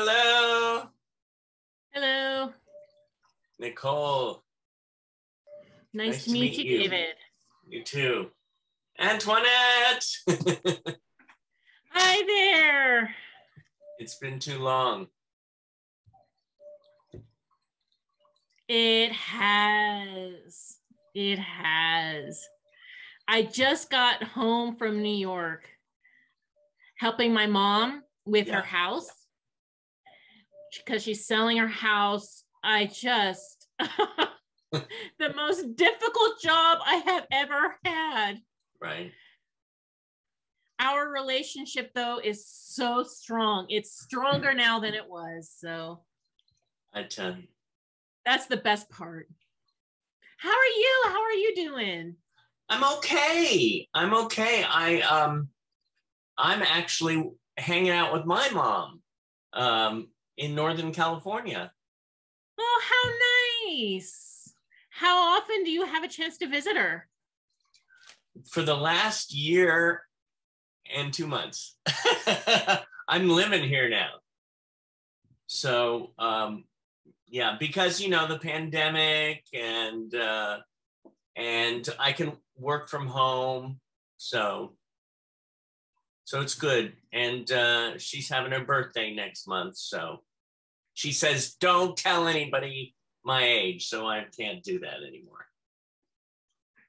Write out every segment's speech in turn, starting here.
Hello, Hello. Nicole. Nice, Nice to meet, you, David. You too. Antoinette. Hi there. it's been too long. It has. It has. I just got home from New York helping my mom with Yeah. her house because she's selling her house. I just, the most difficult job I have ever had. Right. Our relationship, though, is so strong. It's stronger now than it was. So I tell you. that's the best part. How are you? How are you doing? I'm okay. I'm okay. I um I'm actually hanging out with my mom um in Northern California. Oh, how nice. How often do you have a chance to visit her? For the last year and 2 months. I'm living here now. So um yeah, because you know the pandemic and uh and I can work from home. So so it's good. And uh she's having her birthday next month. So she says, don't tell anybody my age. So I can't do that anymore.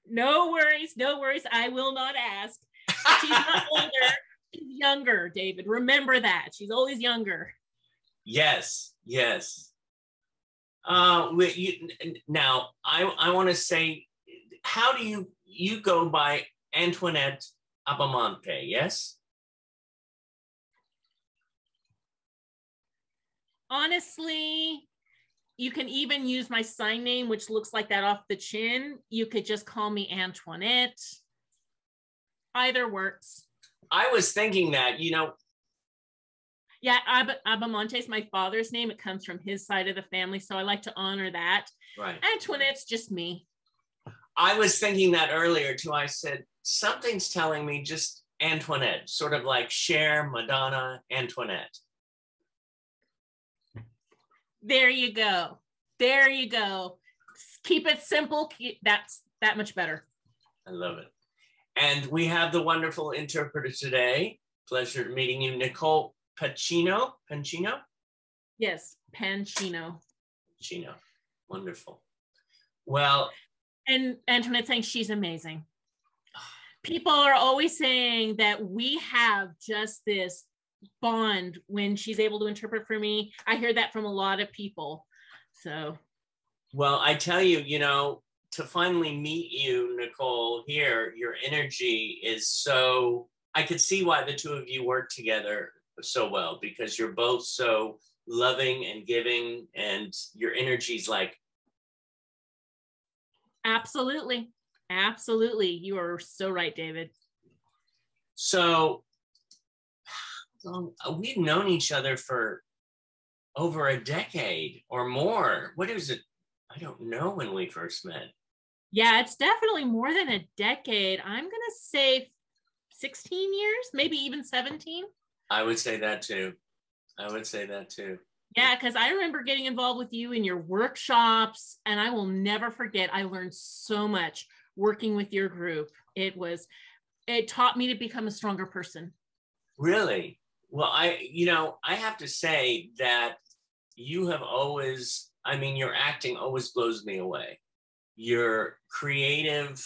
No worries, no worries. I will not ask. She's not older, she's younger, David. Remember that. She's always younger. Yes, yes. Uh, we, you, now I I want to say, how do you you go by Antoinette Abbamonte? Yes. Honestly, you can even use my sign name, which looks like that off the chin. You could just call me Antoinette. Either works. I was thinking that you know Yeah, Ab- Abbamonte is my father's name. It comes from his side of the family, so I like to honor that. right. Antoinette's just me. I was thinking that earlier too. I said something's telling me just Antoinette, sort of like Cher, Madonna, Antoinette. There you go. There you go. Keep it simple. Keep, that's that much better. I love it. And we have the wonderful interpreter today. Pleasure meeting you, Nicole Pacino. Pacino? Yes, Pancino. Pacino. Wonderful. Well, And Antoinette saying she's amazing. People are always saying that we have just this bond when she's able to interpret for me. I hear that from a lot of people. So well, I tell you, you know, to finally meet you, Nicole, here, your energy is so I could see why the two of you work together so well because you're both so loving and giving and your energy's like absolutely. Absolutely. You are so right, David. So um, we've known each other for over a decade or more. What is it? I don't know when we first met. Yeah, it's definitely more than a decade. I'm going to say 16 years, maybe even 17. I would say that too. I would say that too. Yeah, because I remember getting involved with you in your workshops, and I will never forget. I learned so much working with your group. It was, it taught me to become a stronger person. Really? Well, I, you know, I have to say that you have always, I mean, your acting always blows me away. Your creative,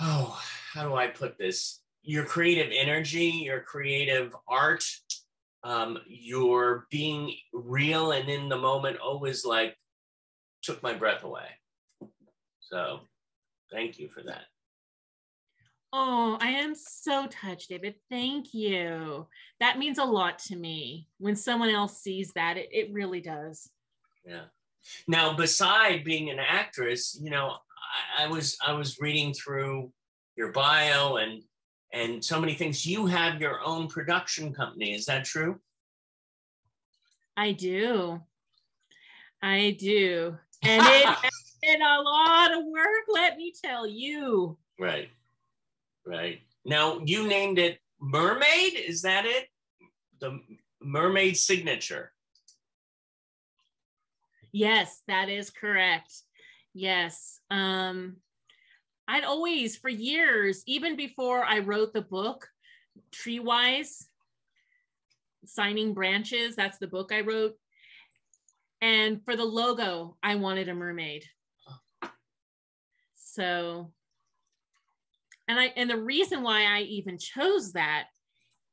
oh, how do I put this? Your creative energy, your creative art, um, your being real and in the moment always like took my breath away. So thank you for that. Oh, I am so touched, David. Thank you. That means a lot to me. When someone else sees that, it, it really does. Yeah. Now, beside being an actress, you know, I, I was I was reading through your bio and and so many things. You have your own production company. Is that true? I do. I do. And it has been a lot of work, let me tell you. Right. Right. Now you named it Mermaid. Is that it? The mermaid signature. Yes, that is correct. Yes. Um, I'd always, for years, even before I wrote the book, Tree Wise, Signing Branches, that's the book I wrote. And for the logo, I wanted a mermaid. So, and I, and the reason why I even chose that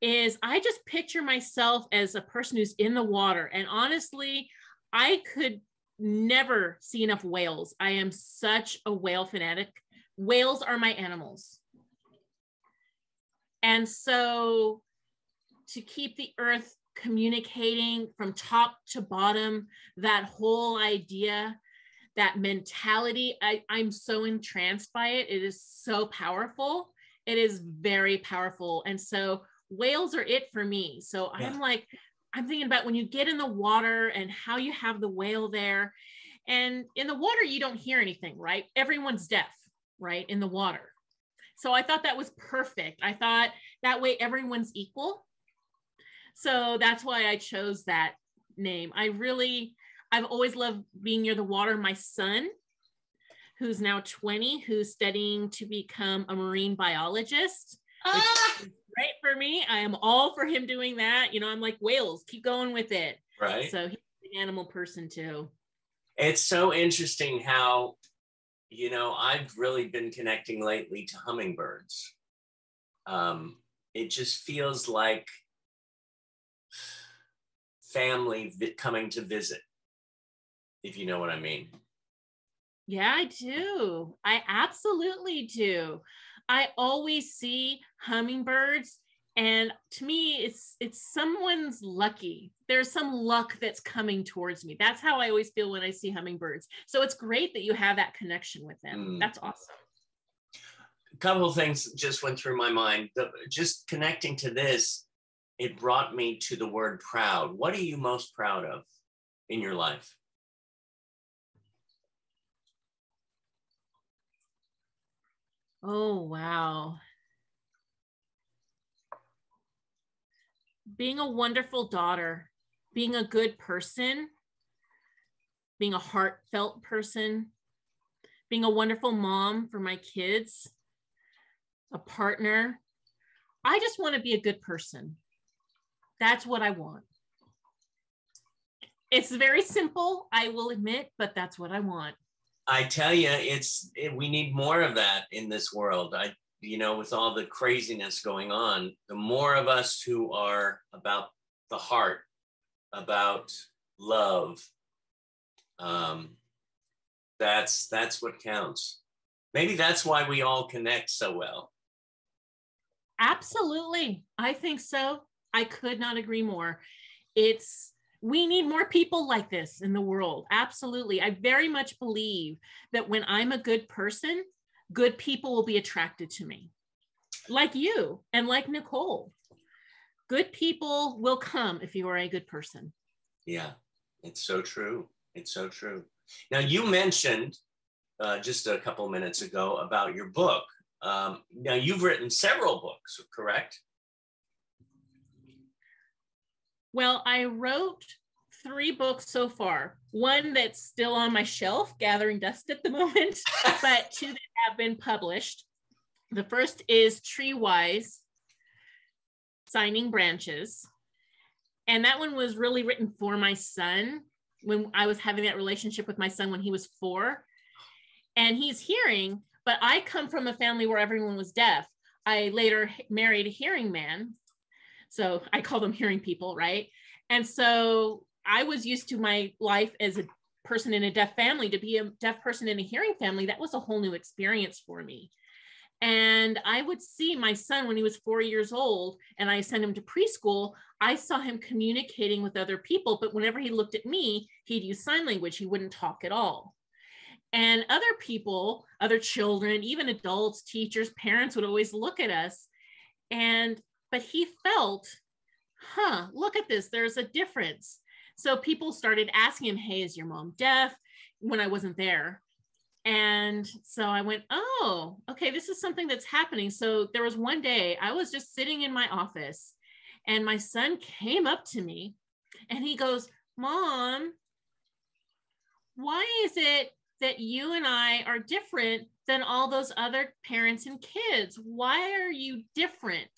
is I just picture myself as a person who's in the water. And honestly, I could never see enough whales. I am such a whale fanatic. Whales are my animals. And so to keep the earth communicating from top to bottom, that whole idea, that mentality, I, I'm so entranced by it. It is so powerful. It is very powerful. And so whales are it for me. So yeah. I'm like, I'm thinking about when you get in the water and how you have the whale there. And in the water, you don't hear anything, right? Everyone's deaf, right? In the water. So I thought that was perfect. I thought that way everyone's equal. So that's why I chose that name. I really, I've always loved being near the water. My son, who's now 20, who's studying to become a marine biologist, ah! great for me. I am all for him doing that. You know, I'm like whales, keep going with it. Right. So he's an animal person too. It's so interesting how, you know, I've really been connecting lately to hummingbirds. Um, it just feels like family coming to visit, if you know what I mean. Yeah, I do. I absolutely do. I always see hummingbirds and to me it's it's someone's lucky there's some luck that's coming towards me that's how i always feel when i see hummingbirds so it's great that you have that connection with them mm. that's awesome a couple of things just went through my mind the, just connecting to this it brought me to the word proud what are you most proud of in your life Oh, wow. Being a wonderful daughter, being a good person, being a heartfelt person, being a wonderful mom for my kids, a partner. I just want to be a good person. That's what I want. It's very simple, I will admit, but that's what I want. I tell you, it's it, we need more of that in this world. I, you know, with all the craziness going on, the more of us who are about the heart, about love, um, that's that's what counts. Maybe that's why we all connect so well. Absolutely, I think so. I could not agree more. It's we need more people like this in the world. Absolutely. I very much believe that when I'm a good person, good people will be attracted to me, like you and like Nicole. Good people will come if you are a good person. Yeah, it's so true. It's so true. Now, you mentioned uh, just a couple minutes ago about your book. Um, now, you've written several books, correct? Well, I wrote three books so far. One that's still on my shelf, gathering dust at the moment, but two that have been published. The first is Tree Wise Signing Branches. And that one was really written for my son when I was having that relationship with my son when he was four. And he's hearing, but I come from a family where everyone was deaf. I later married a hearing man so I call them hearing people, right? And so I was used to my life as a person in a deaf family to be a deaf person in a hearing family. That was a whole new experience for me. And I would see my son when he was four years old, and I sent him to preschool. I saw him communicating with other people, but whenever he looked at me, he'd use sign language. He wouldn't talk at all. And other people, other children, even adults, teachers, parents would always look at us. And but he felt, huh, look at this, there's a difference. So people started asking him, hey, is your mom deaf? When I wasn't there. And so I went, oh, okay, this is something that's happening. So there was one day I was just sitting in my office And my son came up to me and he goes, Mom, why is it that you and I are different than all those other parents and kids? Why are you different?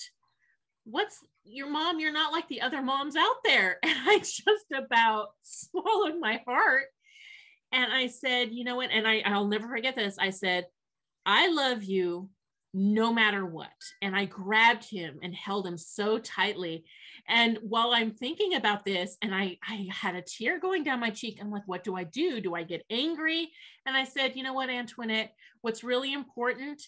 What's your mom? You're not like the other moms out there. And I just about swallowed my heart. And I said, you know what? And I, I'll never forget this. I said, I love you no matter what. And I grabbed him and held him so tightly. And while I'm thinking about this, and I, I had a tear going down my cheek, I'm like, what do I do? Do I get angry? And I said, you know what, Antoinette, what's really important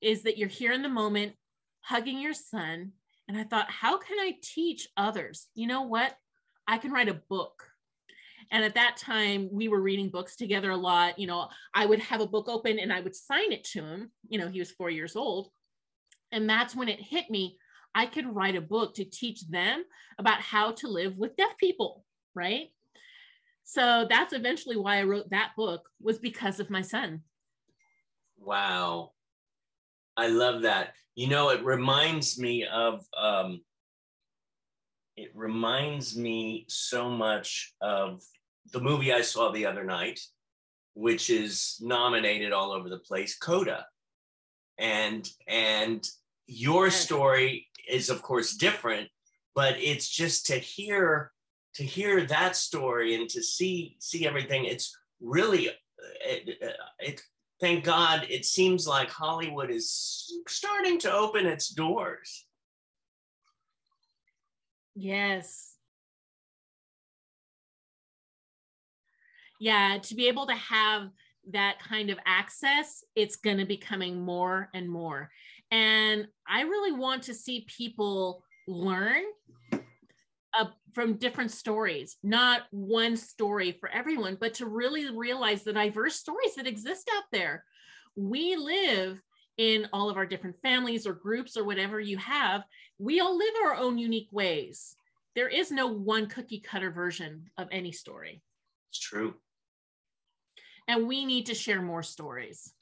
is that you're here in the moment, hugging your son. And I thought, how can I teach others? You know what? I can write a book. And at that time, we were reading books together a lot. You know, I would have a book open and I would sign it to him. You know, he was four years old. And that's when it hit me I could write a book to teach them about how to live with deaf people, right? So that's eventually why I wrote that book was because of my son. Wow. I love that. You know, it reminds me of um it reminds me so much of the movie I saw the other night, which is nominated all over the place, Coda. And and your story is of course different but it's just to hear to hear that story and to see see everything it's really it, it thank god it seems like hollywood is starting to open its doors. Yes. Yeah to be able to have that kind of access it's going to be coming more and more. And I really want to see people learn uh, from different stories, not one story for everyone, but to really realize the diverse stories that exist out there. We live in all of our different families or groups or whatever you have. We all live our own unique ways. There is no one cookie cutter version of any story. It's true. And we need to share more stories.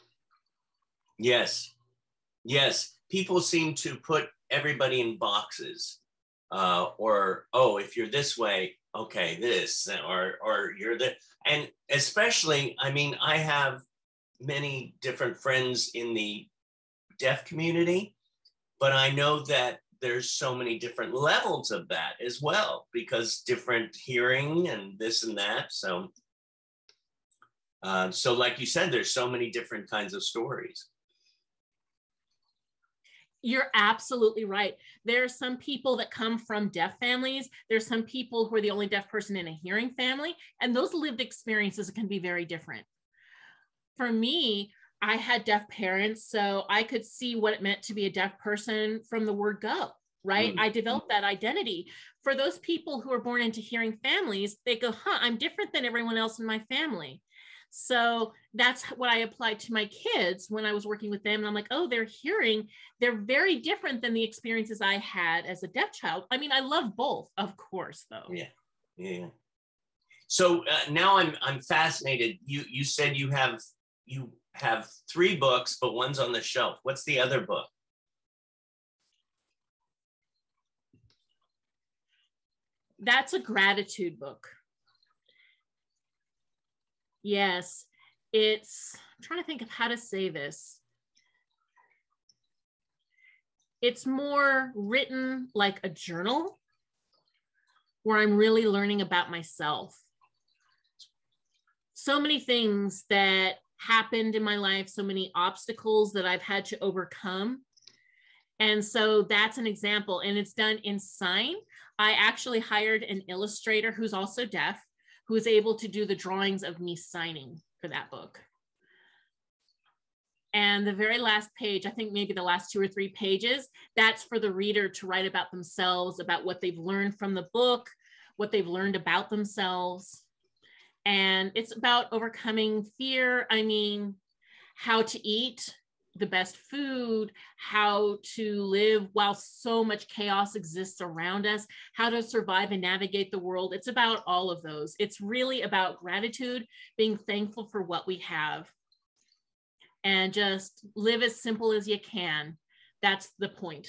Yes, Yes, people seem to put everybody in boxes. Uh, or oh, if you're this way, okay, this, or or you're the, and especially, I mean, I have many different friends in the deaf community, but I know that there's so many different levels of that as well because different hearing and this and that. So, uh, so like you said, there's so many different kinds of stories. You're absolutely right. There are some people that come from deaf families. There's some people who are the only deaf person in a hearing family, and those lived experiences can be very different. For me, I had deaf parents, so I could see what it meant to be a deaf person from the word go, right? Mm-hmm. I developed that identity. For those people who are born into hearing families, they go, huh, I'm different than everyone else in my family. So that's what I applied to my kids when I was working with them. And I'm like, oh, they're hearing, they're very different than the experiences I had as a deaf child. I mean, I love both, of course, though. Yeah. Yeah. So uh, now I'm I'm fascinated. You you said you have you have three books, but one's on the shelf. What's the other book? That's a gratitude book. Yes, it's I'm trying to think of how to say this. It's more written like a journal where I'm really learning about myself. So many things that happened in my life, so many obstacles that I've had to overcome. And so that's an example, and it's done in sign. I actually hired an illustrator who's also deaf who was able to do the drawings of me signing for that book. And the very last page, I think maybe the last two or three pages, that's for the reader to write about themselves, about what they've learned from the book, what they've learned about themselves. And it's about overcoming fear. I mean, how to eat, the best food, how to live while so much chaos exists around us, how to survive and navigate the world. It's about all of those. It's really about gratitude, being thankful for what we have, and just live as simple as you can. That's the point.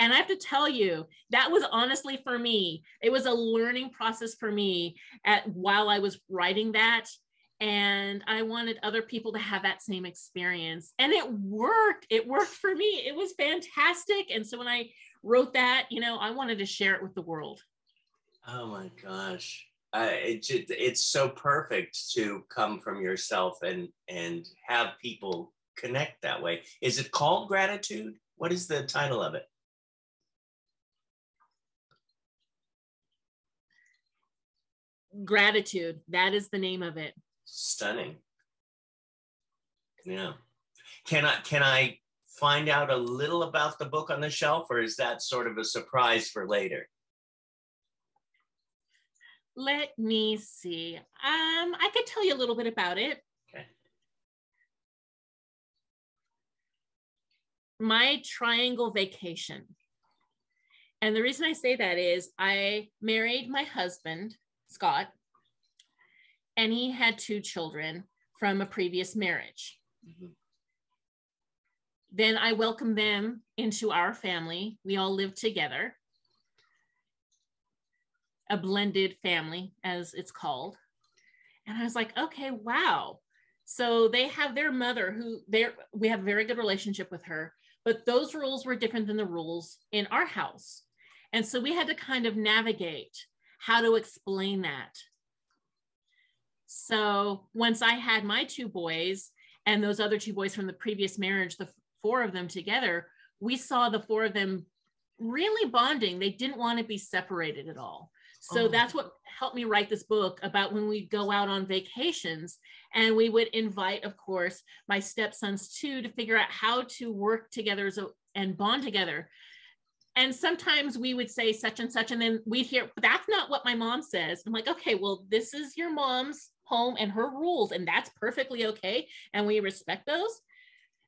And I have to tell you, that was honestly for me, it was a learning process for me at while I was writing that. And I wanted other people to have that same experience. And it worked. It worked for me. It was fantastic. And so when I wrote that, you know, I wanted to share it with the world. Oh my gosh. Uh, it, it's so perfect to come from yourself and and have people connect that way. Is it called gratitude? What is the title of it? Gratitude. That is the name of it. Stunning. Yeah. Can I can I find out a little about the book on the shelf or is that sort of a surprise for later? Let me see. Um I could tell you a little bit about it. Okay. My triangle vacation. And the reason I say that is I married my husband Scott, and he had two children from a previous marriage. Mm-hmm. Then I welcomed them into our family. We all lived together, a blended family, as it's called. And I was like, okay, wow. So they have their mother who they we have a very good relationship with her, but those rules were different than the rules in our house. And so we had to kind of navigate how to explain that. So once I had my two boys and those other two boys from the previous marriage, the four of them together, we saw the four of them really bonding. They didn't want to be separated at all. So oh. that's what helped me write this book about when we go out on vacations and we would invite, of course, my stepsons too to figure out how to work together and bond together and sometimes we would say such and such and then we'd hear that's not what my mom says i'm like okay well this is your mom's home and her rules and that's perfectly okay and we respect those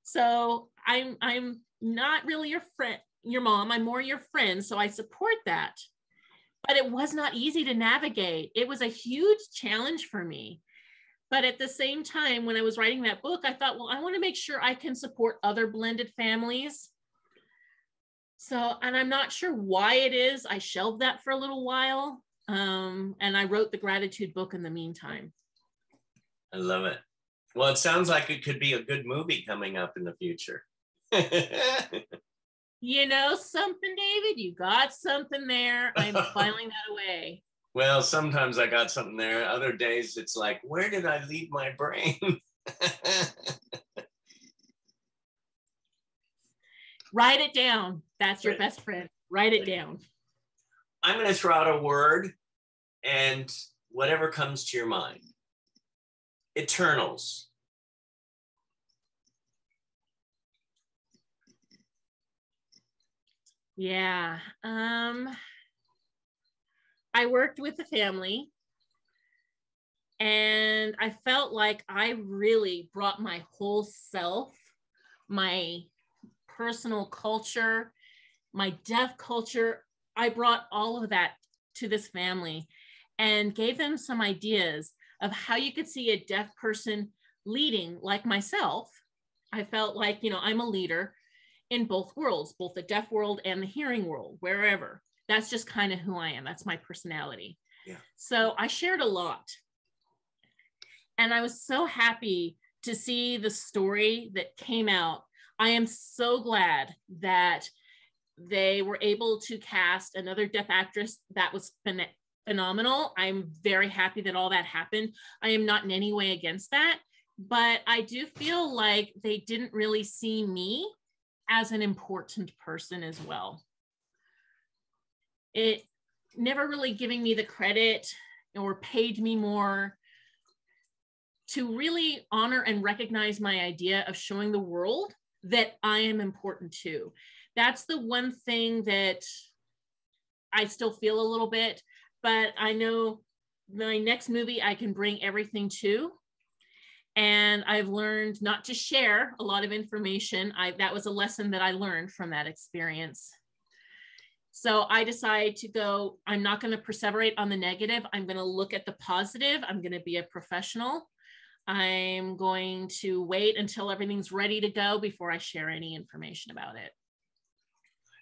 so i'm i'm not really your friend your mom i'm more your friend so i support that but it was not easy to navigate it was a huge challenge for me but at the same time when i was writing that book i thought well i want to make sure i can support other blended families so, and I'm not sure why it is. I shelved that for a little while. Um, and I wrote the gratitude book in the meantime. I love it. Well, it sounds like it could be a good movie coming up in the future. you know something, David? You got something there. I'm filing that away. Well, sometimes I got something there. Other days it's like, where did I leave my brain? Write it down. That's your best friend. Write it down. I'm going to throw out a word and whatever comes to your mind. Eternals. Yeah. Um I worked with the family and I felt like I really brought my whole self, my personal culture, my deaf culture. I brought all of that to this family and gave them some ideas of how you could see a deaf person leading like myself. I felt like, you know, I'm a leader in both worlds, both the deaf world and the hearing world, wherever. That's just kind of who I am. That's my personality. Yeah. So I shared a lot. And I was so happy to see the story that came out I am so glad that they were able to cast another deaf actress that was phenomenal. I'm very happy that all that happened. I am not in any way against that, but I do feel like they didn't really see me as an important person as well. It never really giving me the credit or paid me more to really honor and recognize my idea of showing the world that I am important too. That's the one thing that I still feel a little bit, but I know my next movie I can bring everything to. And I've learned not to share a lot of information. I that was a lesson that I learned from that experience. So I decided to go, I'm not going to perseverate on the negative. I'm going to look at the positive. I'm going to be a professional. I'm going to wait until everything's ready to go before I share any information about it.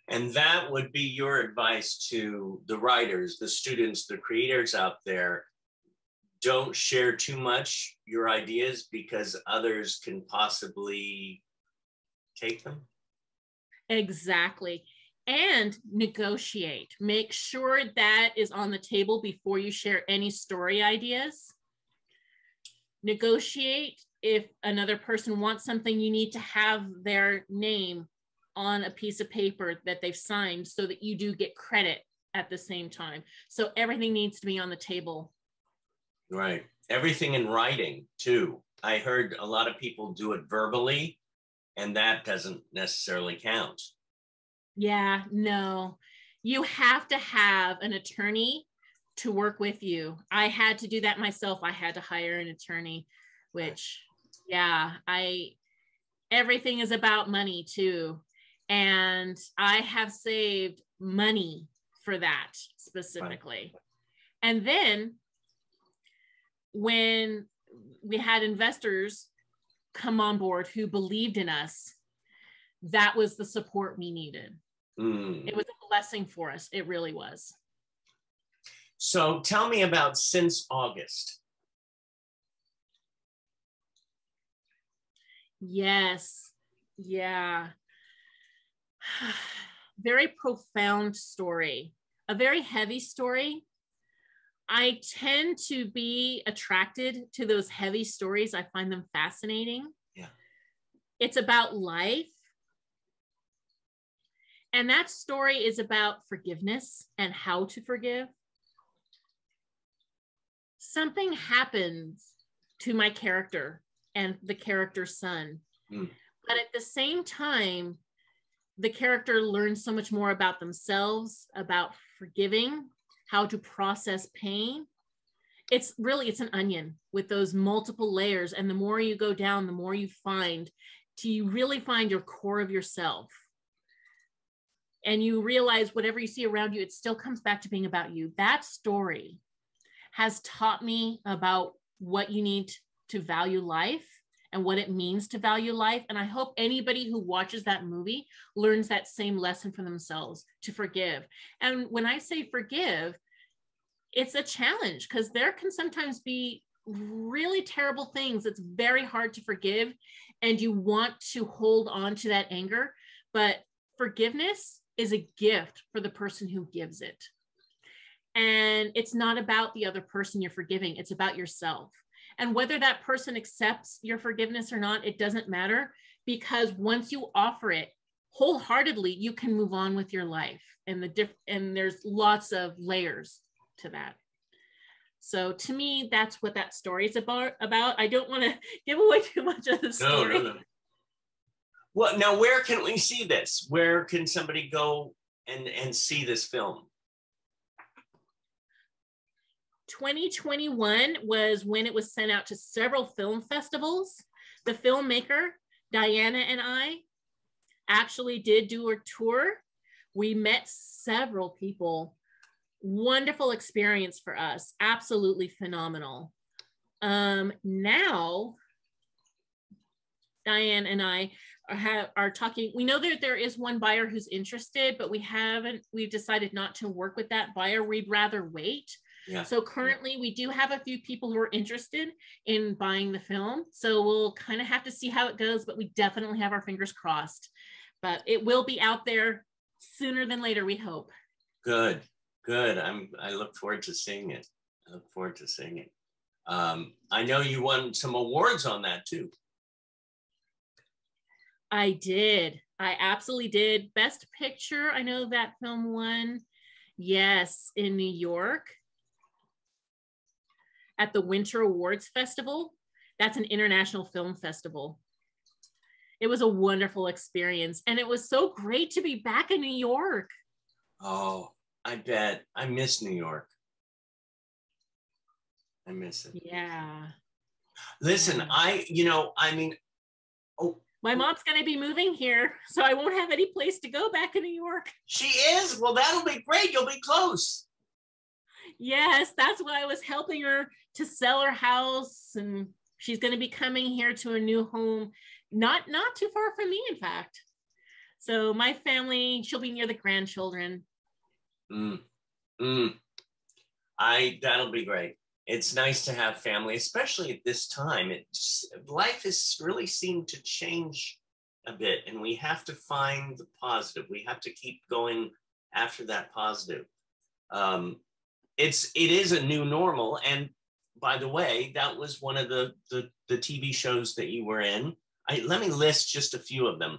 And that would be your advice to the writers, the students, the creators out there. Don't share too much your ideas because others can possibly take them. Exactly. And negotiate. Make sure that is on the table before you share any story ideas. Negotiate if another person wants something, you need to have their name on a piece of paper that they've signed so that you do get credit at the same time. So everything needs to be on the table. Right. Everything in writing too. I heard a lot of people do it verbally, and that doesn't necessarily count. Yeah, no. You have to have an attorney to work with you. I had to do that myself. I had to hire an attorney, which, yeah, I, everything is about money too. And I have saved money for that specifically. And then when we had investors come on board who believed in us, that was the support we needed. Mm. It was a blessing for us. It really was. So tell me about since August. Yes. Yeah. Very profound story, a very heavy story. I tend to be attracted to those heavy stories. I find them fascinating. Yeah. It's about life. And that story is about forgiveness and how to forgive. Something happens to my character and the character's son. Mm. But at the same time, the character learns so much more about themselves, about forgiving, how to process pain. It's really it's an onion with those multiple layers and the more you go down the more you find to you really find your core of yourself. And you realize whatever you see around you it still comes back to being about you. That story has taught me about what you need to value life and what it means to value life. And I hope anybody who watches that movie learns that same lesson for themselves to forgive. And when I say forgive, it's a challenge because there can sometimes be really terrible things it's very hard to forgive and you want to hold on to that anger but forgiveness is a gift for the person who gives it and it's not about the other person you're forgiving it's about yourself and whether that person accepts your forgiveness or not, it doesn't matter because once you offer it wholeheartedly, you can move on with your life. And the diff- and there's lots of layers to that. So to me, that's what that story is about. About I don't want to give away too much of the story. No, no, no. Well, now where can we see this? Where can somebody go and and see this film? 2021 was when it was sent out to several film festivals. The filmmaker, Diana and I, actually did do a tour. We met several people. Wonderful experience for us. Absolutely phenomenal. Um, now, Diane and I are, have, are talking. We know that there is one buyer who's interested, but we haven't, we've decided not to work with that buyer. We'd rather wait yeah. So currently we do have a few people who are interested in buying the film. So we'll kind of have to see how it goes, but we definitely have our fingers crossed. But it will be out there sooner than later, we hope. Good, good. I'm I look forward to seeing it. I look forward to seeing it. Um, I know you won some awards on that too. I did. I absolutely did. Best Picture, I know that film won. Yes, in New York at the Winter Awards Festival. That's an international film festival. It was a wonderful experience. And it was so great to be back in New York. Oh, I bet. I miss New York. I miss it. Yeah. Listen, I, you know, I mean, oh, my mom's going to be moving here, so I won't have any place to go back in New York. She is? Well, that'll be great. You'll be close. Yes, that's why I was helping her to sell her house and she's going to be coming here to a new home not not too far from me in fact. So my family, she'll be near the grandchildren. Mm. Mm. I that'll be great. It's nice to have family, especially at this time. It's life has really seemed to change a bit, and we have to find the positive. We have to keep going after that positive. Um, it's it is a new normal, and by the way, that was one of the the, the TV shows that you were in. I, let me list just a few of them: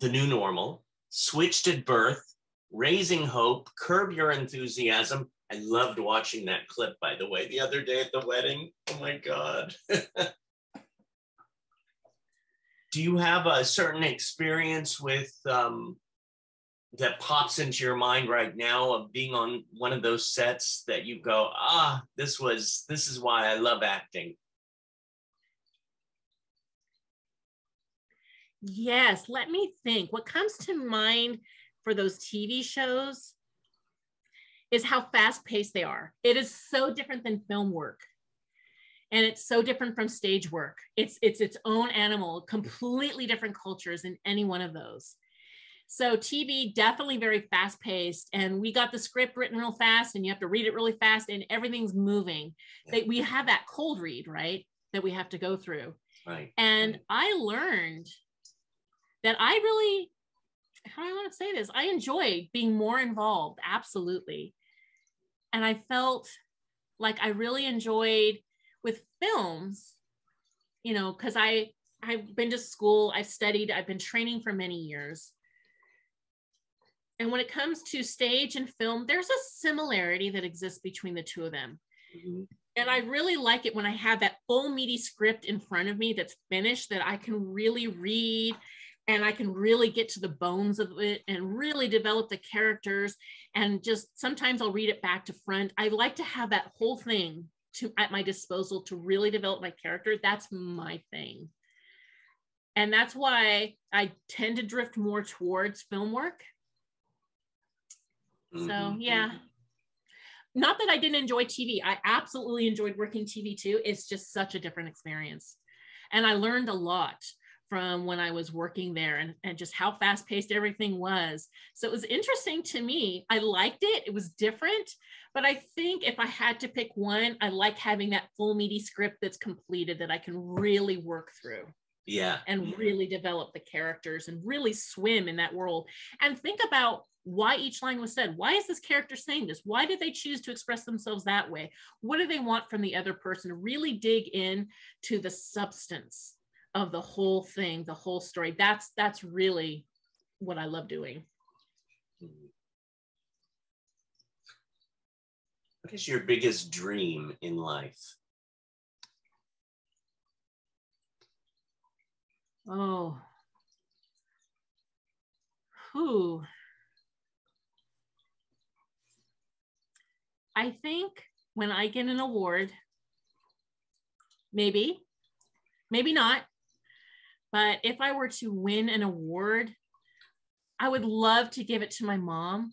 The New Normal, Switched at Birth, Raising Hope, Curb Your Enthusiasm. I loved watching that clip, by the way, the other day at the wedding. Oh my God. Do you have a certain experience with um, that pops into your mind right now of being on one of those sets that you go, ah, this was, this is why I love acting? Yes, let me think. What comes to mind for those TV shows is how fast paced they are. It is so different than film work. And it's so different from stage work. It's it's its own animal, completely different cultures in any one of those. So TV definitely very fast paced, and we got the script written real fast, and you have to read it really fast, and everything's moving. Yeah. They, we have that cold read, right, that we have to go through. Right. And right. I learned that I really how do I want to say this? I enjoyed being more involved, absolutely. And I felt like I really enjoyed with films, you know, because I I've been to school, I've studied, I've been training for many years. And when it comes to stage and film, there's a similarity that exists between the two of them. Mm-hmm. And I really like it when I have that full meaty script in front of me that's finished that I can really read and I can really get to the bones of it and really develop the characters. And just sometimes I'll read it back to front. I like to have that whole thing to at my disposal to really develop my character. That's my thing. And that's why I tend to drift more towards film work. Mm-hmm. So yeah. Mm-hmm. Not that I didn't enjoy TV. I absolutely enjoyed working TV too. It's just such a different experience. And I learned a lot from when I was working there and, and just how fast paced everything was. So it was interesting to me. I liked it, it was different. But I think if I had to pick one, I like having that full meaty script that's completed that I can really work through. Yeah. And mm-hmm. really develop the characters and really swim in that world. And think about why each line was said. Why is this character saying this? Why did they choose to express themselves that way? What do they want from the other person? Really dig in to the substance of the whole thing, the whole story. That's that's really what I love doing. Mm-hmm. What is your biggest dream in life? Oh. Who? I think when I get an award, maybe, maybe not, but if I were to win an award, I would love to give it to my mom,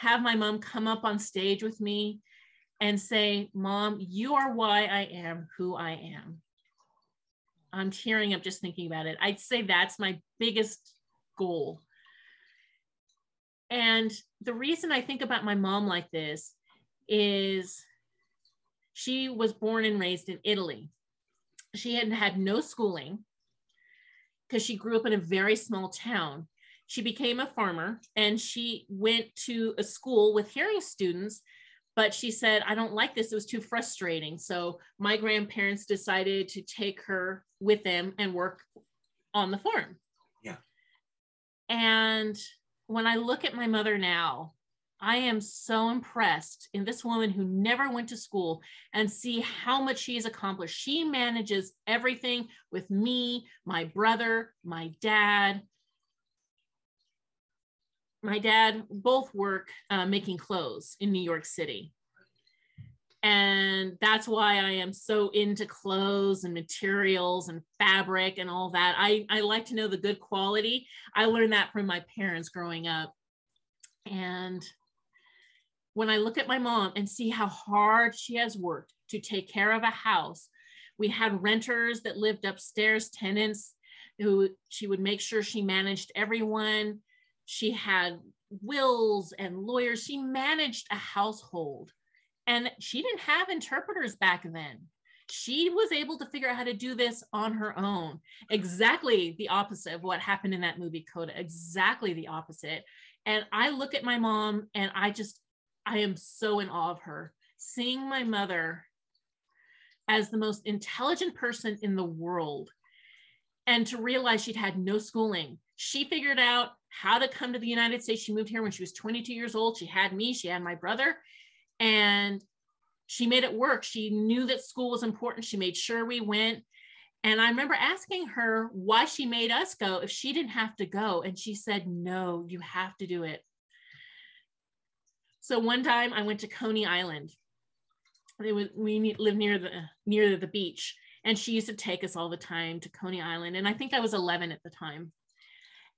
have my mom come up on stage with me and say, Mom, you are why I am who I am. I'm tearing up just thinking about it. I'd say that's my biggest goal. And the reason I think about my mom like this is she was born and raised in Italy. She had had no schooling because she grew up in a very small town. She became a farmer and she went to a school with hearing students, but she said, I don't like this. It was too frustrating. So my grandparents decided to take her with them and work on the farm. Yeah. And when I look at my mother now, I am so impressed in this woman who never went to school and see how much she has accomplished. She manages everything with me, my brother, my dad. My dad both work uh, making clothes in New York City. And that's why I am so into clothes and materials and fabric and all that. I, I like to know the good quality. I learned that from my parents growing up. And when I look at my mom and see how hard she has worked to take care of a house, we had renters that lived upstairs, tenants who she would make sure she managed everyone. She had wills and lawyers. She managed a household. And she didn't have interpreters back then. She was able to figure out how to do this on her own. Exactly the opposite of what happened in that movie, Coda. Exactly the opposite. And I look at my mom and I just, I am so in awe of her. Seeing my mother as the most intelligent person in the world and to realize she'd had no schooling. She figured out how to come to the United States. She moved here when she was 22 years old. She had me, she had my brother, and she made it work. She knew that school was important. She made sure we went. And I remember asking her why she made us go if she didn't have to go. And she said, No, you have to do it. So one time I went to Coney Island. It was, we live near the near the beach, and she used to take us all the time to Coney Island. And I think I was 11 at the time.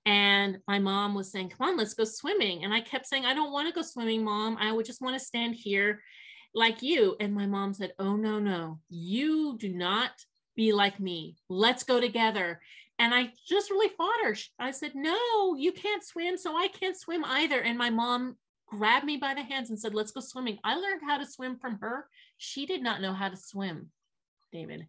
And my mom was saying, Come on, let's go swimming. And I kept saying, I don't want to go swimming, mom. I would just want to stand here like you. And my mom said, Oh, no, no, you do not be like me. Let's go together. And I just really fought her. I said, No, you can't swim. So I can't swim either. And my mom grabbed me by the hands and said, Let's go swimming. I learned how to swim from her. She did not know how to swim, David.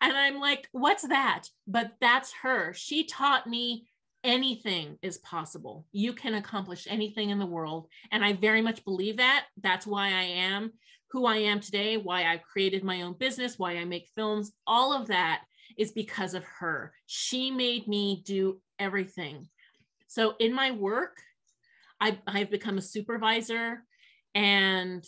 And I'm like, What's that? But that's her. She taught me anything is possible. You can accomplish anything in the world. And I very much believe that. That's why I am who I am today, why I've created my own business, why I make films. All of that is because of her. She made me do everything. So in my work, I, I've become a supervisor and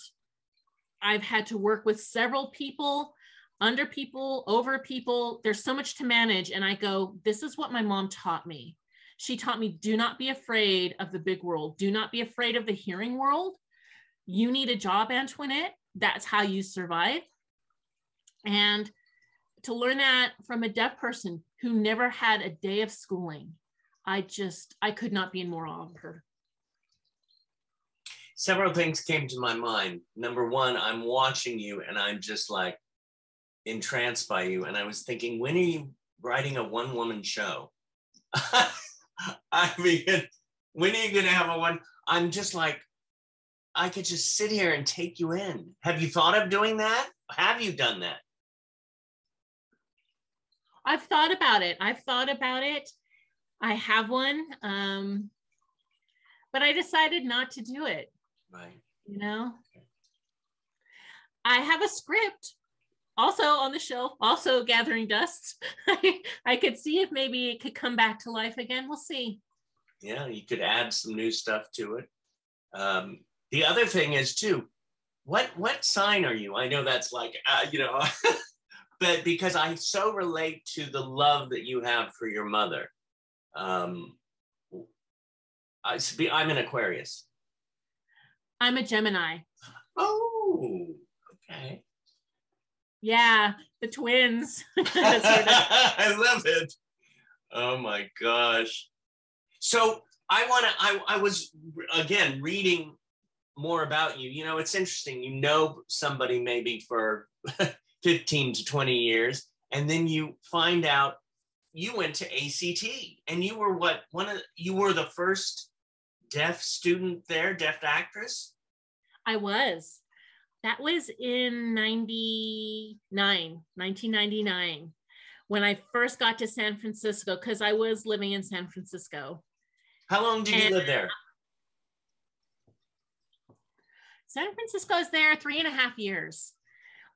I've had to work with several people under people, over people. There's so much to manage. And I go, this is what my mom taught me. She taught me do not be afraid of the big world. Do not be afraid of the hearing world. You need a job, Antoinette. That's how you survive. And to learn that from a deaf person who never had a day of schooling, I just, I could not be in more awe of her. Several things came to my mind. Number one, I'm watching you and I'm just like entranced by you. And I was thinking, when are you writing a one woman show? I mean, when are you going to have a one? I'm just like, I could just sit here and take you in. Have you thought of doing that? Have you done that? I've thought about it. I've thought about it. I have one, um, but I decided not to do it. Right. You know, okay. I have a script also on the shelf, also gathering dust. I could see if maybe it could come back to life again. We'll see. Yeah, you could add some new stuff to it. Um, the other thing is too, what what sign are you? I know that's like uh, you know, but because I so relate to the love that you have for your mother. Um, I I'm an Aquarius. I'm a Gemini. Oh, okay. Yeah, the twins. I love it. Oh my gosh. So I want to, I, I was again reading more about you. You know, it's interesting. You know somebody maybe for 15 to 20 years, and then you find out you went to ACT and you were what one of you were the first deaf student there, deaf actress? I was. That was in 99, 1999, when I first got to San Francisco, because I was living in San Francisco. How long did you live there? San Francisco is there three and a half years.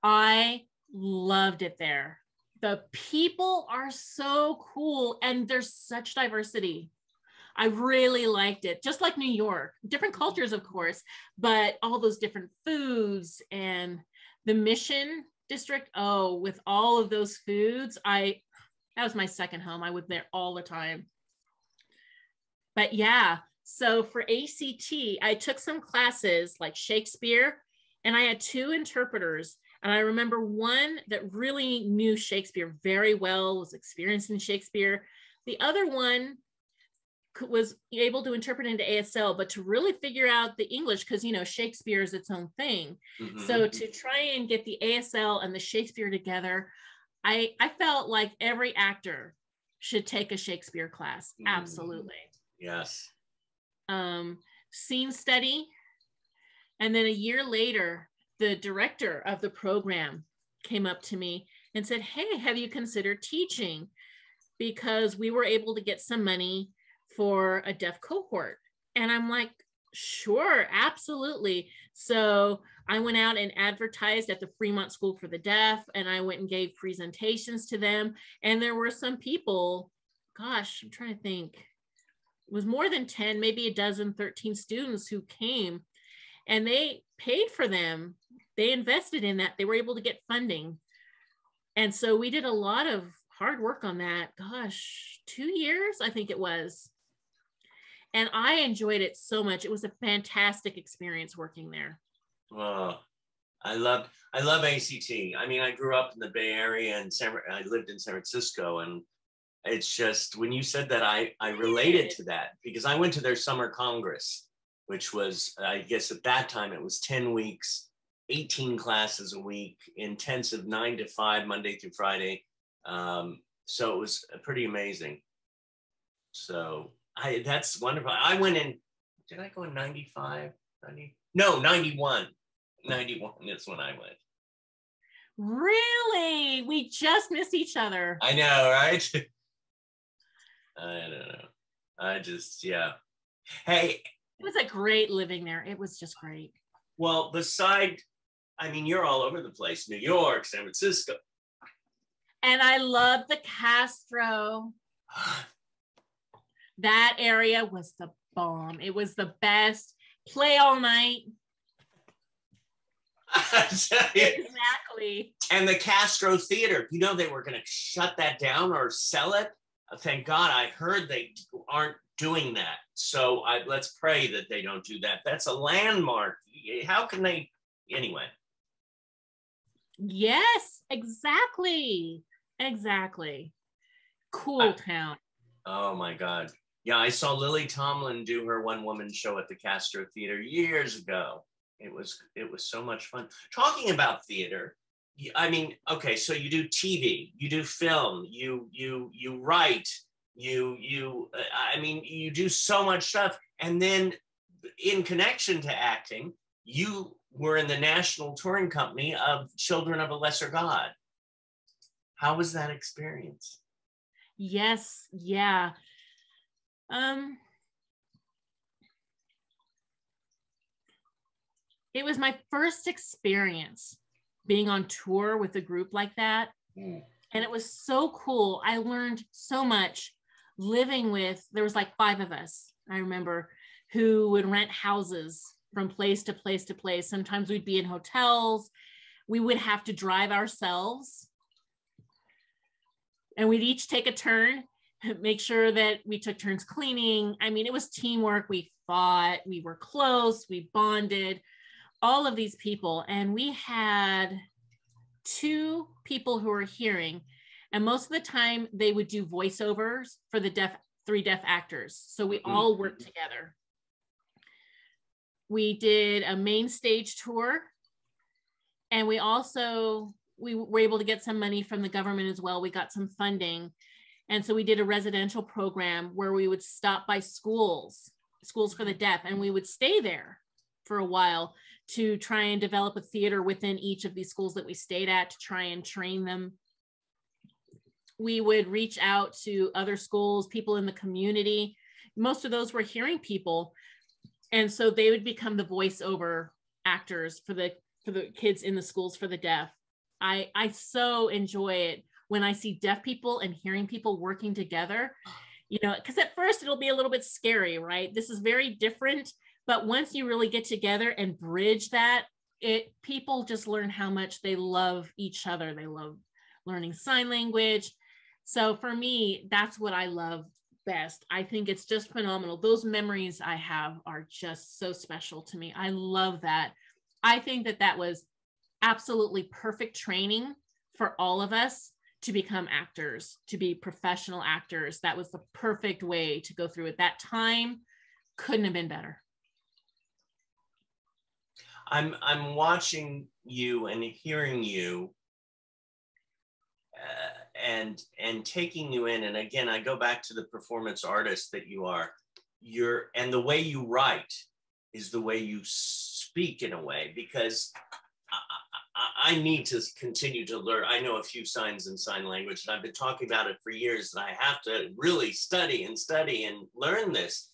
I loved it there. The people are so cool and there's such diversity. I really liked it, just like New York, different mm-hmm. cultures, of course, but all those different foods and the mission district. Oh, with all of those foods, I that was my second home. I was there all the time. But yeah, so for ACT, I took some classes like Shakespeare, and I had two interpreters. And I remember one that really knew Shakespeare very well, was experienced in Shakespeare. The other one was able to interpret into ASL, but to really figure out the English, because you know Shakespeare is its own thing. Mm-hmm. So to try and get the ASL and the Shakespeare together, I I felt like every actor should take a Shakespeare class. Mm. Absolutely. Yes. Um, scene study. And then a year later, the director of the program came up to me and said, Hey, have you considered teaching? Because we were able to get some money for a deaf cohort. And I'm like, Sure, absolutely. So I went out and advertised at the Fremont School for the Deaf, and I went and gave presentations to them. And there were some people, gosh, I'm trying to think, it was more than 10, maybe a dozen, 13 students who came and they paid for them. They invested in that. They were able to get funding. And so we did a lot of hard work on that. Gosh, two years, I think it was and I enjoyed it so much. It was a fantastic experience working there. Oh, I love I love ACT. I mean, I grew up in the Bay Area and San, I lived in San Francisco, and it's just when you said that, I I related to that because I went to their summer congress, which was I guess at that time it was ten weeks, eighteen classes a week, intensive nine to five Monday through Friday. Um, so it was pretty amazing. So I that's wonderful. I went in, did I go in 95? 90? No, 91. 91 is when I went. Really? We just missed each other. I know, right? I don't know. I just, yeah. Hey. It was a great living there. It was just great. Well, beside, I mean, you're all over the place New York, San Francisco. And I love the Castro. that area was the bomb. It was the best. Play all night. exactly. And the Castro Theater, you know, they were going to shut that down or sell it. Thank God I heard they aren't doing that. So I, let's pray that they don't do that. That's a landmark. How can they, anyway? Yes, exactly. Exactly. Cool uh, town. Oh my God. Yeah, I saw Lily Tomlin do her one woman show at the Castro Theater years ago. It was it was so much fun. Talking about theater, I mean, okay, so you do TV, you do film, you you you write, you you uh, I mean, you do so much stuff and then in connection to acting, you were in the national touring company of Children of a Lesser God. How was that experience? Yes, yeah. Um, it was my first experience being on tour with a group like that. Mm. And it was so cool. I learned so much living with, there was like five of us, I remember, who would rent houses from place to place to place. Sometimes we'd be in hotels. We would have to drive ourselves. And we'd each take a turn make sure that we took turns cleaning. I mean, it was teamwork. We fought, we were close, we bonded, all of these people. And we had two people who were hearing. And most of the time, they would do voiceovers for the deaf, three deaf actors. So we mm-hmm. all worked together. We did a main stage tour. And we also we were able to get some money from the government as well. We got some funding and so we did a residential program where we would stop by schools, schools for the deaf, and we would stay there for a while to try and develop a theater within each of these schools that we stayed at to try and train them. We would reach out to other schools, people in the community. Most of those were hearing people. And so they would become the voiceover actors for the for the kids in the schools for the deaf. I I so enjoy it when I see deaf people and hearing people working together, ah. you know, because at first it'll be a little bit scary, right? This is very different. But once you really get together and bridge that, it people just learn how much they love each other. They love learning sign language. So for me, that's what I love best. I think it's just phenomenal. Those memories I have are just so special to me. I love that. I think that that was absolutely perfect training for all of us to become actors, to be professional actors. That was the perfect way to go through it. That time couldn't have been better. I'm I'm watching you and hearing you, uh, and and taking you in and again i go back to the performance artist that you are you're and the way you write is the way you speak in a way because I, need to continue to learn. I know a few signs in sign language, and I've been talking about it for years, that I have to really study and study and learn this.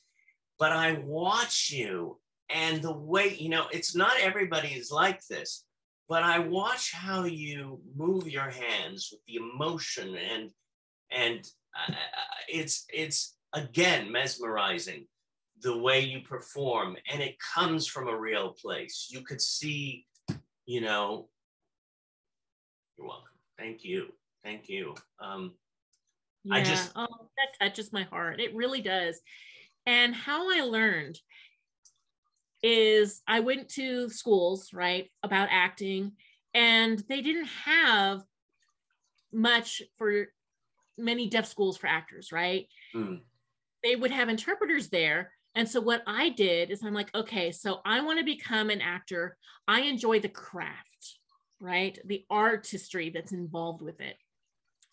But I watch you, and the way, you know, it's not everybody is like this, but I watch how you move your hands with the emotion, and and uh, it's it's again mesmerizing the way you perform and it comes from a real place you could see you know you're welcome. Thank you. Thank you. Um yeah. i just oh that touches my heart. It really does. And how i learned is i went to schools right about acting and they didn't have much for many deaf schools for actors right? Mm. they would have interpreters there. And so what I did is I'm like, okay, so I want to become an actor. I enjoy the craft, right? The artistry that's involved with it.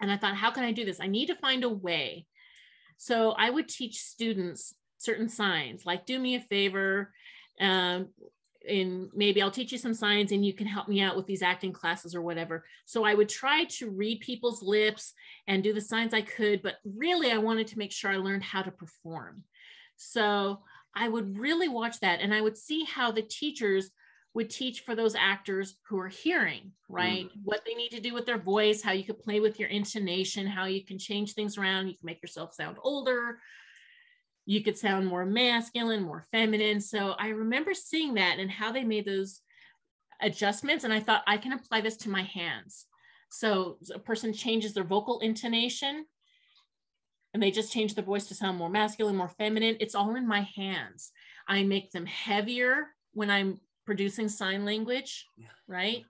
And I thought, how can I do this? I need to find a way. So I would teach students certain signs, like do me a favor, um, and maybe I'll teach you some signs and you can help me out with these acting classes or whatever. So I would try to read people's lips and do the signs I could, but really I wanted to make sure I learned how to perform. So I would really watch that and I would see how the teachers would teach for those actors who are hearing, right? Mm. What they need to do with their voice, how you could play with your intonation, how you can change things around. You can make yourself sound older. You could sound more masculine, more feminine. So I remember seeing that and how they made those adjustments. And I thought, I can apply this to my hands. So a person changes their vocal intonation and they just change their voice to sound more masculine, more feminine. It's all in my hands. I make them heavier when I'm producing sign language, yeah. right?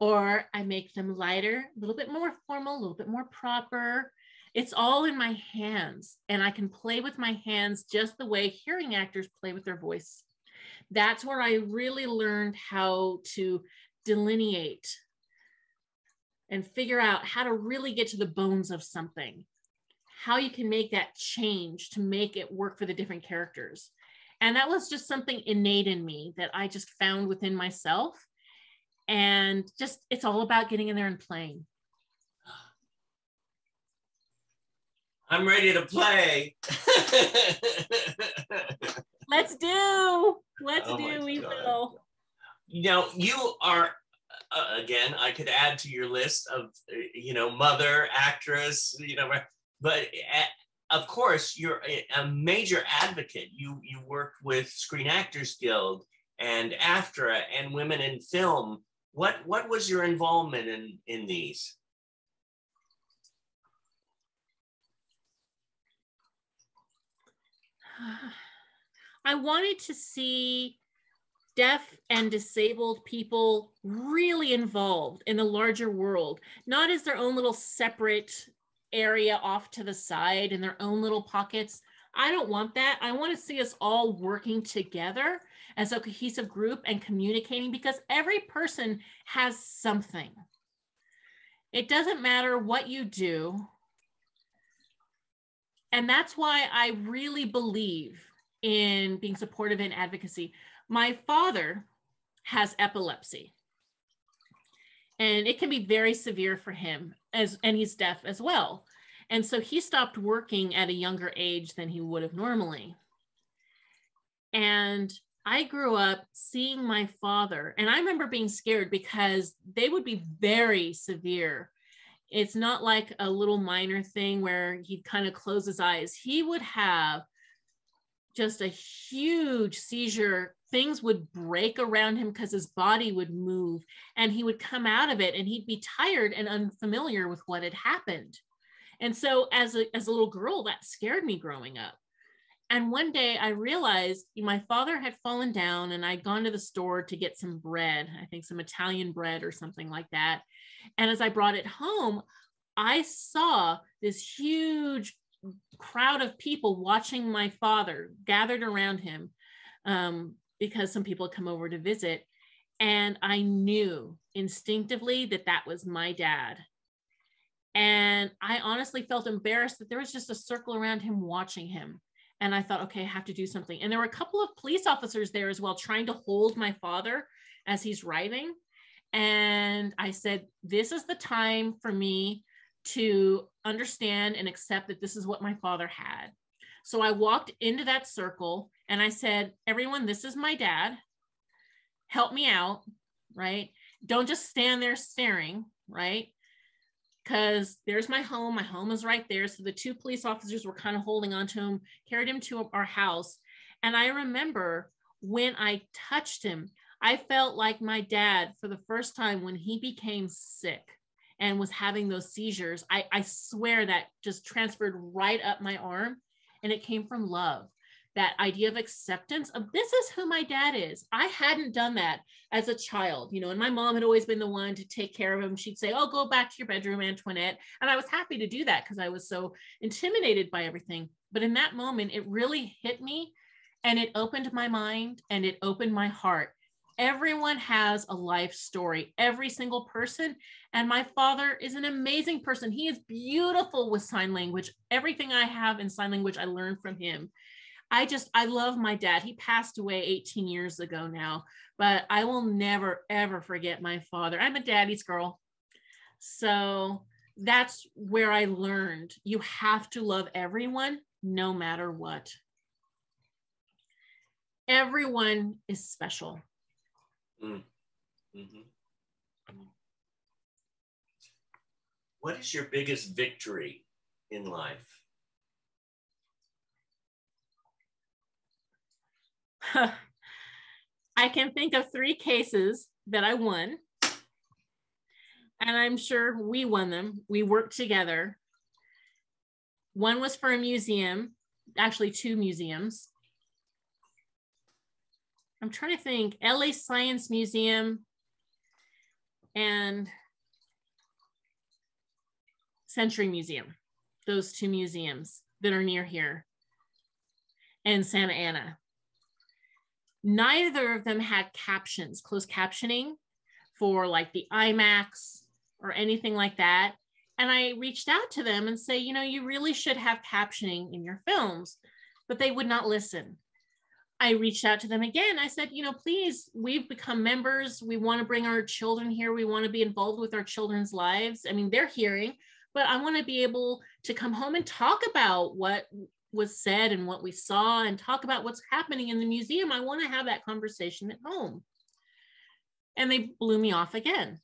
Or I make them lighter, a little bit more formal, a little bit more proper. It's all in my hands, and I can play with my hands just the way hearing actors play with their voice. That's where I really learned how to delineate and figure out how to really get to the bones of something how you can make that change to make it work for the different characters. And that was just something innate in me that I just found within myself. And just, it's all about getting in there and playing. I'm ready to play. Let's do. Let's oh do. We God. will. You know, you are uh, again. I could add to your list of you know mother, actress. You know, but eh, of course you're a major advocate. You you work with screen actors guild and aftra and women in film. What what was your involvement in in these? I wanted to see deaf and disabled people really involved in the larger world not as their own little separate area off to the side in their own little pockets. I don't want that. I want to see us all working together as a cohesive group and communicating because every person has something. It doesn't matter what you do. And that's why I really believe in being supportive in advocacy. My father has epilepsy and it can be very severe for him as and he's deaf as well. And so he stopped working at a younger age than he would have normally. And i grew up seeing my father and i remember being scared because they would be very severe. It's not like a little minor thing where he'd kind of close his eyes. He would have just a huge seizure things would break around him because his body would move and he would come out of it and he'd be tired and unfamiliar with what had happened. And so as a, as a little girl that scared me growing up. And one day i realized my father had fallen down and i'd gone to the store to get some bread i think some italian bread or something like that. And as i brought it home i saw this huge crowd of people watching my father gathered around him um, because some people come over to visit. And I knew instinctively that that was my dad. And I honestly felt embarrassed that there was just a circle around him watching him. And I thought, okay, I have to do something. And there were a couple of police officers there as well, trying to hold my father as he's writing. And I said, this is the time for me to understand and accept that this is what my father had. So I walked into that circle and I said, everyone, this is my dad. Help me out, right? Don't just stand there staring, right? Because there's my home. My home is right there. So the two police officers were kind of holding on to him, carried him to our house. And I remember when I touched him, I felt like my dad for the first time when he became sick and was having those seizures. I, I swear that just transferred right up my arm and it came from love that idea of acceptance of this is who my dad is. I hadn't done that as a child, you know, and my mom had always been the one to take care of him. She'd say, Oh, go back to your bedroom, Antoinette. And I was happy to do that because I was so intimidated by everything. But in that moment, it really hit me and it opened my mind and it opened my heart Everyone has a life story, every single person. And my father is an amazing person. He is beautiful with sign language. Everything I have in sign language, I learned from him. I just, I love my dad. He passed away 18 years ago now, but I will never, ever forget my father. I'm a daddy's girl. So that's where I learned you have to love everyone no matter what. Everyone is special. Mm. Mm-hmm. What is your biggest victory in life? I can think of three cases that I won. And I'm sure we won them. We worked together. One was for a museum, actually, two museums. I'm trying to think, LA Science Museum and Century Museum, those two museums that are near here, and Santa Ana. Neither of them had captions, closed captioning for like the IMAX or anything like that. And I reached out to them and say, you know, you really should have captioning in your films, but they would not listen. I reached out to them again. I said, you know, please, we've become members. We want to bring our children here. We want to be involved with our children's lives. I mean, they're hearing, but I want to be able to come home and talk about what was said and what we saw and talk about what's happening in the museum. I want to have that conversation at home. And they blew me off again.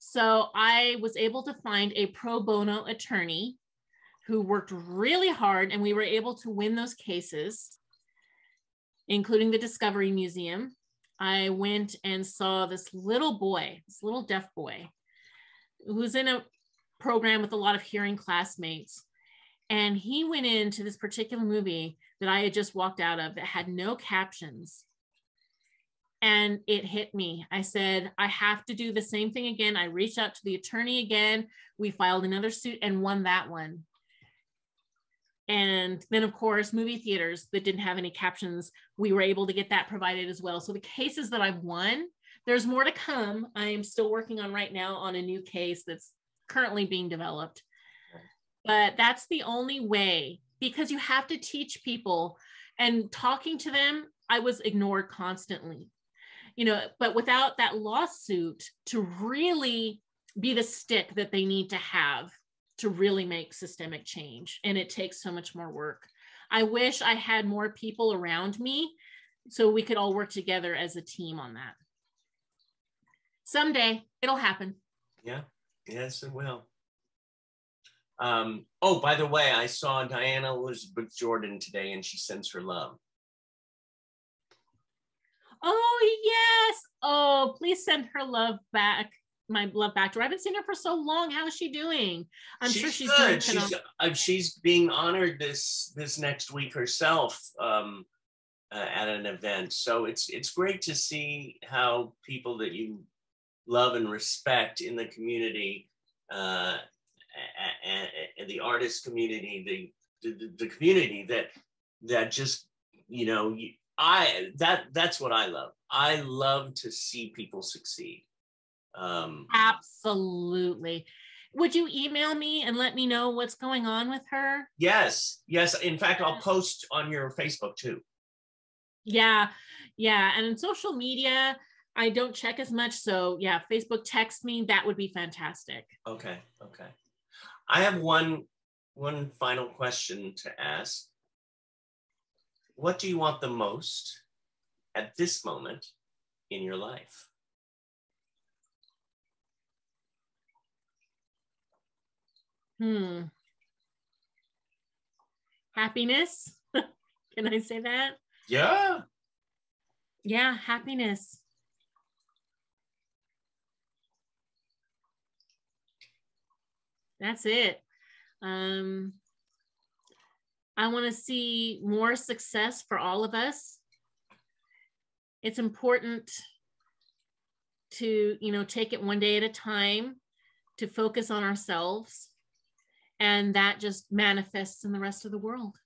So I was able to find a pro bono attorney who worked really hard and we were able to win those cases including the Discovery Museum. I went and saw this little boy, this little deaf boy, who's in a program with a lot of hearing classmates. And he went into this particular movie that I had just walked out of that had no captions. And it hit me. I said, I have to do the same thing again. I reached out to the attorney again. We filed another suit and won that one. And then, of course, movie theaters that didn't have any captions, we were able to get that provided as well. So the cases that I've won, there's more to come. I am still working on right now on a new case that's currently being developed. But that's the only way because you have to teach people and talking to them, I was ignored constantly. You know, but without that lawsuit to really be the stick that they need to have to really make systemic change. And it takes so much more work. I wish I had more people around me so we could all work together as a team on that. Someday it'll happen. Yeah, yes, it will. Um, oh, by the way, I saw Diana Elizabeth Jordan today and she sends her love. Oh, yes. Oh, please send her love back my love back to her. I haven't seen her for so long. How is she doing? I'm she's sure she's good. doing. She's, uh, she's being honored this this next week herself um, uh, at an event. So it's it's great to see how people that you love and respect in the community, uh, and, and the artist community, the, the the community that that just you know I that that's what I love. I love to see people succeed. Um, Absolutely. would you email me and let me know what's going on with her? Yes, yes. In fact, I'll post on your Facebook too. Yeah, yeah. And in social media, I don't check as much. So yeah, Facebook text me. That would be fantastic. Okay, okay. I have one one final question to ask. What do you want the most at this moment in your life? Hmm. Happiness. Can I say that? Yeah. Yeah, happiness. That's it. Um, I want to see more success for all of us. It's important to, you know, take it one day at a time, to focus on ourselves, and that just manifests in the rest of the world.